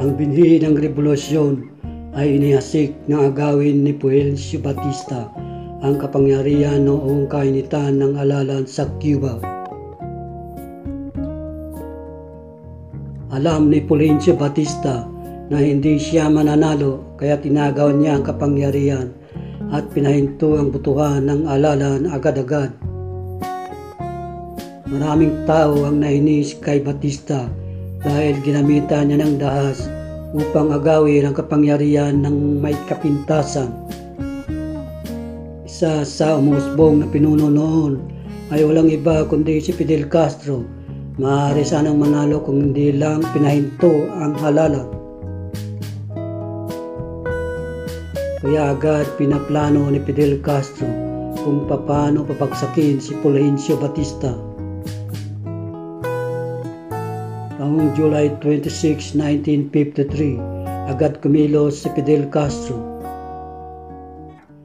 Ang binhi ng revolusyon ay inihasik ng agawin ni Fulgencio Batista ang kapangyarihan noong kainitan ng alalan sa Cuba. Alam ni Fulgencio Batista na hindi siya mananalo kaya tinagaw niya ang kapangyarihan at pinahinto ang butuhan ng alalan agad-agad. Maraming tao ang nainis kay Batista dahil ginamitan niya ng dahas upang agawin ang kapangyarihan ng may kapintasan. Isa sa umusbong na pinuno noon ay walang iba kundi si Fidel Castro. Maaari sanang manalo kung hindi lang pinahinto ang halalan. Kaya agad pinaplano ni Fidel Castro kung paano papagsakin si Fulgencio Batista. Taong July 26, 1953, agad kumilos si Fidel Castro.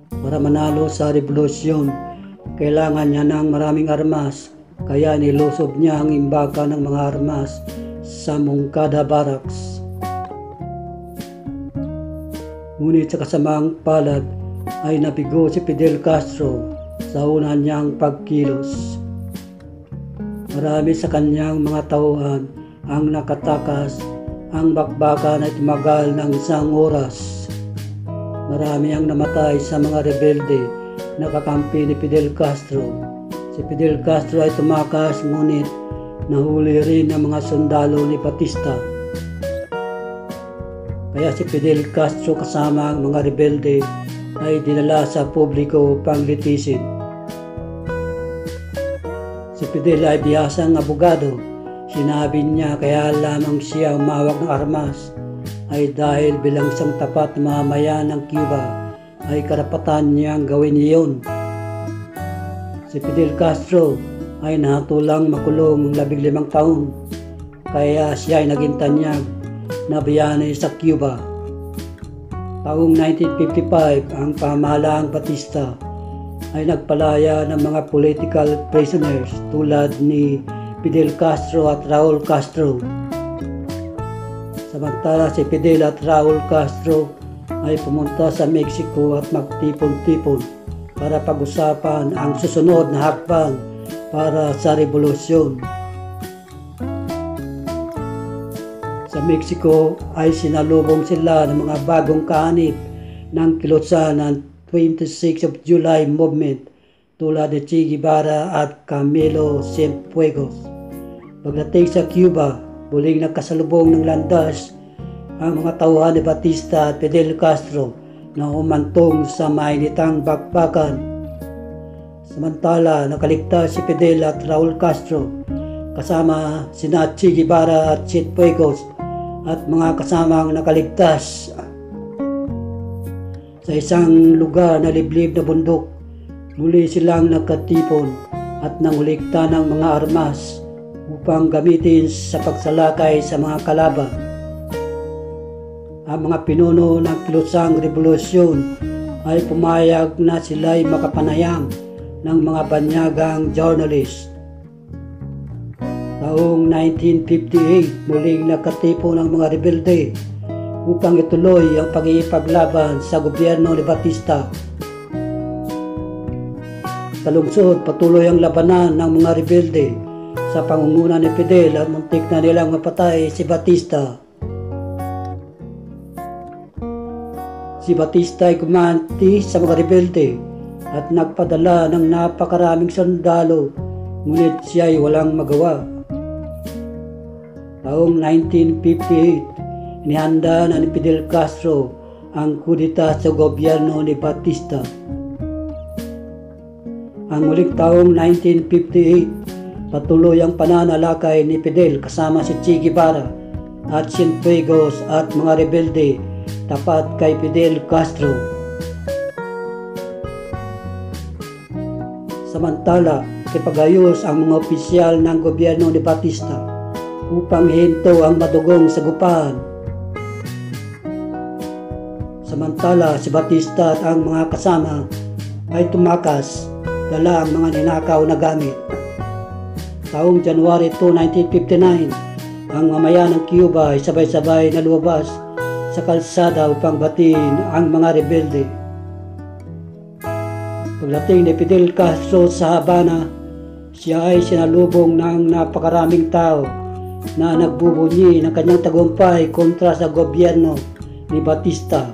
Para manalo sa revolusyon, kailangan niya ng maraming armas, kaya nilusob niya ang imbaka ng mga armas sa Moncada Barracks. Ngunit sa kasamaang palad ay nabigo si Fidel Castro sa una niyang pagkilos. Marami sa kanyang mga tauhan ang nakatakas ang bakbakan ay tumagal ng isang oras. Marami ang namatay sa mga rebelde na kakampi ni Fidel Castro. Si Fidel Castro ay tumakas ngunit nahuli rin ang mga sundalo ni Batista. Kaya si Fidel Castro kasama ang mga rebelde ay dinala sa publiko upang litisin. Si Fidel ay biyasang abogado Sinabi niya kaya lamang siya umawak ng armas ay dahil bilang isang tapat na ng Cuba ay karapatan niyang gawin iyon. Si Fidel Castro ay natulang makulong labing limang taon kaya siya ay naging tanyag na bayani sa Cuba. Taong 1955 ang pamahalaang Batista ay nagpalaya ng mga political prisoners tulad ni Fidel Castro at Raul Castro. Samantala si Fidel at Raul Castro ay pumunta sa Mexico at magtipon-tipon para pag-usapan ang susunod na hakbang para sa revolusyon. Sa Mexico ay sinalubong sila ng mga bagong kaanib ng kilotsan ng 26 of July movement tulad ni Che Guevara at Camilo Cienfuegos. Pagdating sa Cuba, muling nagkasalubong ng landas ang mga tauhan ni Batista at Fidel Castro na umantong sa mainitang bakbakan. Samantala, nakaligtas si Fidel at Raul Castro kasama sina Che Guevara at Cienfuegos at mga kasamang nakaligtas sa isang lugar na liblib na bundok. Muli silang nagkatipon at nangulikta ng mga armas upang gamitin sa pagsalakay sa mga kalaban. Ang mga pinuno ng kilusang revolusyon ay pumayag na sila'y makapanayam ng mga banyagang journalist. Taong 1958, muling nagkatipo ng mga rebelde upang ituloy ang pag-iipaglaban sa gobyerno ni Batista. Sa lungsod, patuloy ang labanan ng mga rebelde sa pangunguna ni Fidel at muntik na nilang mapatay si Batista. Si Batista ay kumanti sa mga rebelde at nagpadala ng napakaraming sundalo ngunit siya ay walang magawa. Taong 1958, inihanda na ni Fidel Castro ang kudita sa gobyerno ni Batista. Ang muling taong 1958, Patuloy ang pananalakay ni Fidel kasama si Che Guevara at Cienfuegos at mga rebelde tapat kay Fidel Castro. Samantala, kipagayos ang mga opisyal ng gobyerno ni Batista upang hinto ang madugong sagupahan. Samantala, si Batista at ang mga kasama ay tumakas dala ang mga ninakaw na gamit taong January 2, 1959 ang mamayan ng Cuba ay sabay-sabay na lumabas sa kalsada upang batiin ang mga rebelde. Pagdating ni Fidel Castro sa Habana, siya ay sinalubong ng napakaraming tao na nagbubunyi ng kanyang tagumpay kontra sa gobyerno ni Batista.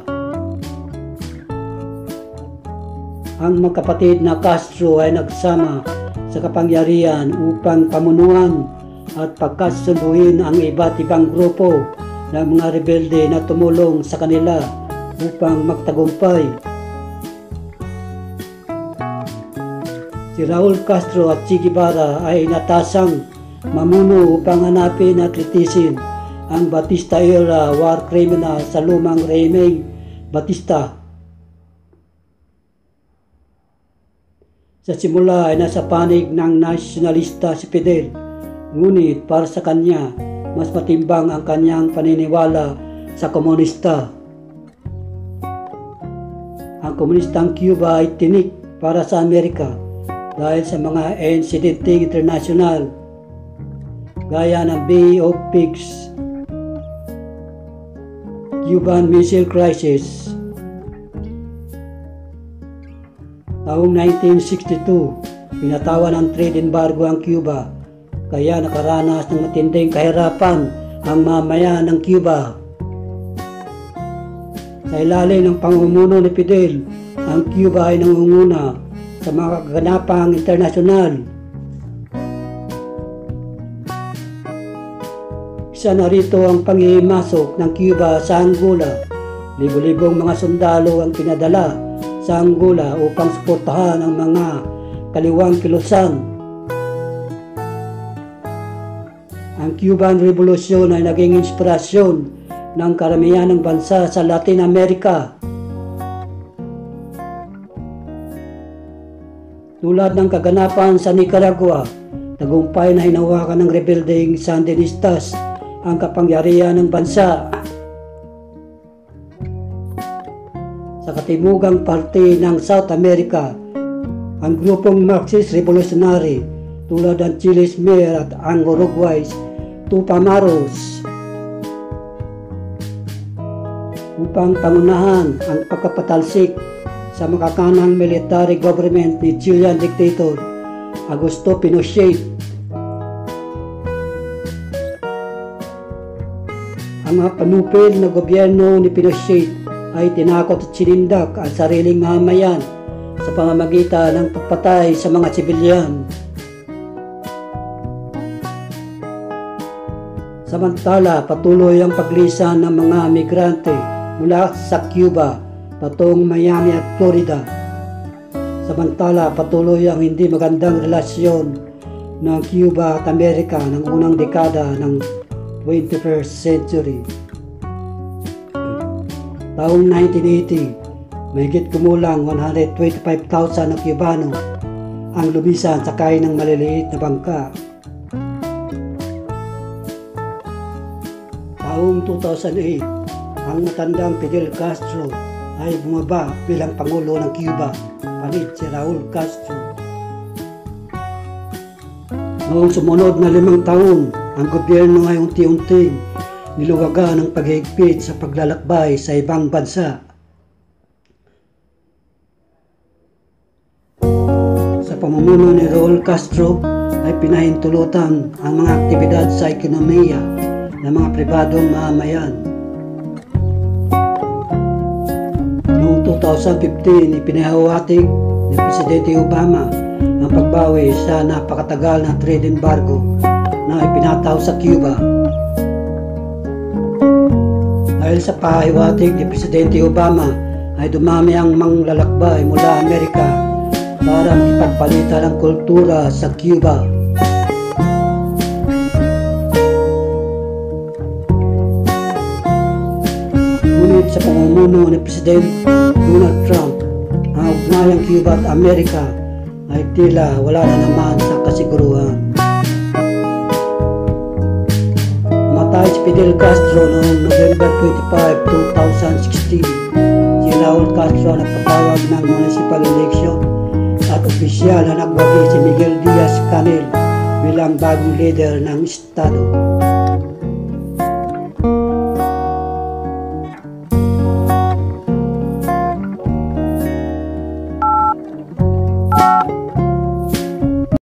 Ang magkapatid na Castro ay nagsama sa kapangyarihan upang pamunuan at pagkasunduin ang iba't ibang grupo ng mga rebelde na tumulong sa kanila upang magtagumpay. Si Raul Castro at Che Guevara ay natasang mamuno upang hanapin at litisin ang Batista era war criminal sa lumang rehimeng Batista. Sa simula ay nasa panig ng nasyonalista si Fidel, ngunit para sa kanya, mas matimbang ang kanyang paniniwala sa komunista. Ang komunistang Cuba ay tinik para sa Amerika dahil sa mga insidente internasyonal gaya ng Bay of Pigs, Cuban Missile Crisis, Taong 1962, pinatawan ng trade embargo ang Cuba, kaya nakaranas ng matinding kahirapan ang mamayan ng Cuba. Sa ilalim ng pangumuno ni Fidel, ang Cuba ay nangunguna sa mga kaganapang internasyonal. Isa na rito ang panghihimasok ng Cuba sa Angola. Libo-libong mga sundalo ang pinadala sa Angola upang suportahan ang mga kaliwang kilusan. Ang Cuban Revolution ay naging inspirasyon ng karamihan ng bansa sa Latin America. Tulad ng kaganapan sa Nicaragua, tagumpay na hinawakan ng rebelding Sandinistas ang kapangyarihan ng bansa sa katimugang parte ng South America. Ang grupong Marxist Revolutionary tulad ng Chile Smer at ang Uruguay's Tupamaros upang pangunahan ang pagkapatalsik sa makakanang military government ni Chilean dictator Augusto Pinochet. Ang panupil na gobyerno ni Pinochet ay tinakot at sinindak ang sariling mamayan sa pamamagitan ng pagpatay sa mga sibilyan. Samantala, patuloy ang paglisan ng mga migrante mula sa Cuba patong Miami at Florida. Samantala, patuloy ang hindi magandang relasyon ng Cuba at Amerika ng unang dekada ng 21st century. Taong 1980, mahigit kumulang 125,000 na Cubano ang lumisan sakay ng maliliit na bangka. Taong 2008, ang matandang Fidel Castro ay bumaba bilang Pangulo ng Cuba, palit si Raul Castro. Noong sumunod na limang taon, ang gobyerno ay unti-unting niluwagan ng paghigpit sa paglalakbay sa ibang bansa. Sa pamumuno ni Raul Castro ay pinahintulutan ang mga aktibidad sa ekonomiya ng mga pribadong mamamayan. Noong 2015, ipinahawatig ni Presidente Obama ang pagbawi sa napakatagal na trade embargo na ipinataw sa Cuba dahil sa pahiwatig ni Presidente Obama ay dumami ang manglalakbay mula Amerika para ipagpalitan ang kultura sa Cuba. Ngunit sa pamumuno ni President Donald Trump, ang ugnayang Cuba at Amerika ay tila wala na naman sa kasiguruhan. Si Fidel Castro noong November 25, 2016. Si Raul Castro nagpatawag ng municipal election at opisyal na nagwagi si Miguel Diaz-Canel bilang bagong leader ng Estado.